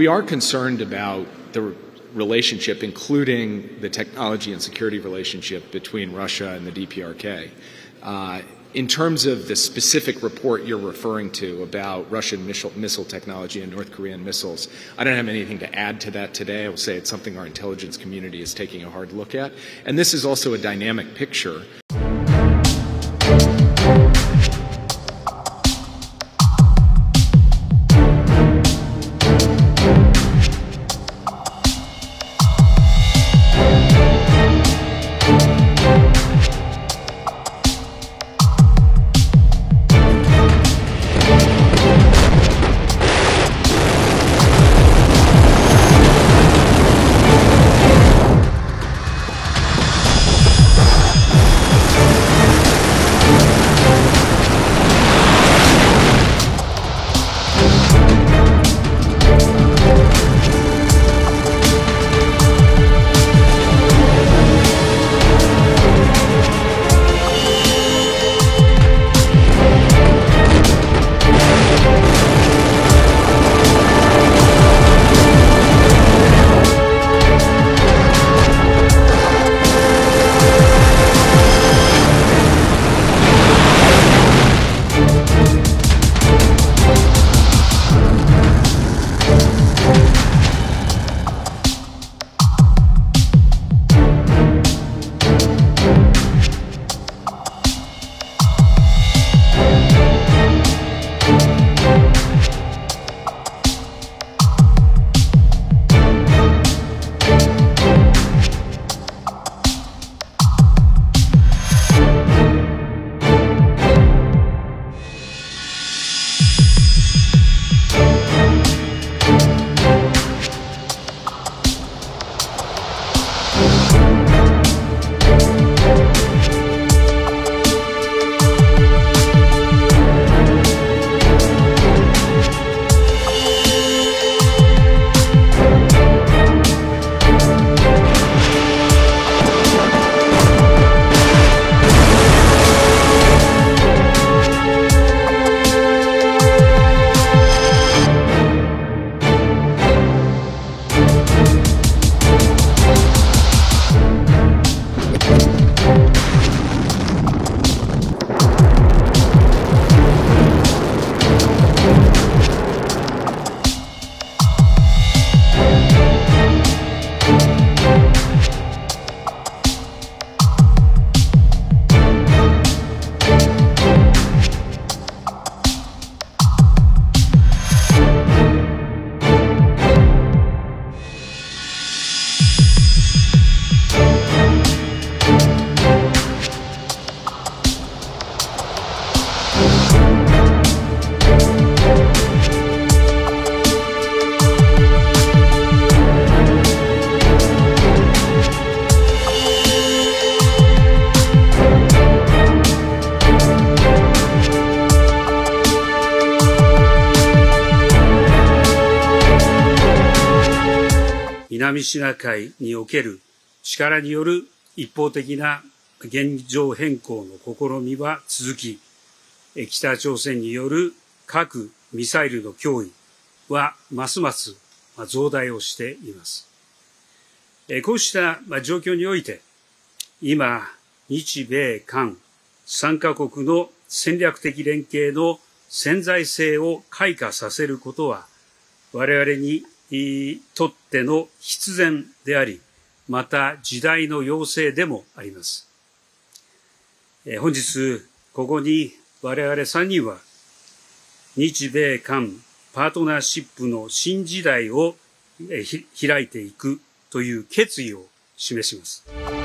we are concerned about the relationship, including the technology and security relationship between Russia and the DPRK. Uh, in terms of the specific report you're referring to about Russian missile, missile, technology and North Korean missiles, I don't have anything to add to that today. I will say it's something our intelligence community is taking a hard look at. And this is also a dynamic picture. 南シナ海における力による一方的な現状変更の試みは続き、北朝鮮による核・ミサイルの脅威はますます増大をしています。こうした状況において、今、日米韓3カ国の戦略的連携の潜在性を開花させることは、我々にとっての必然であり、また時代の要請でもあります。本日、ここに我々3人は、日米韓パートナーシップの新時代を開いていくという決意を示します。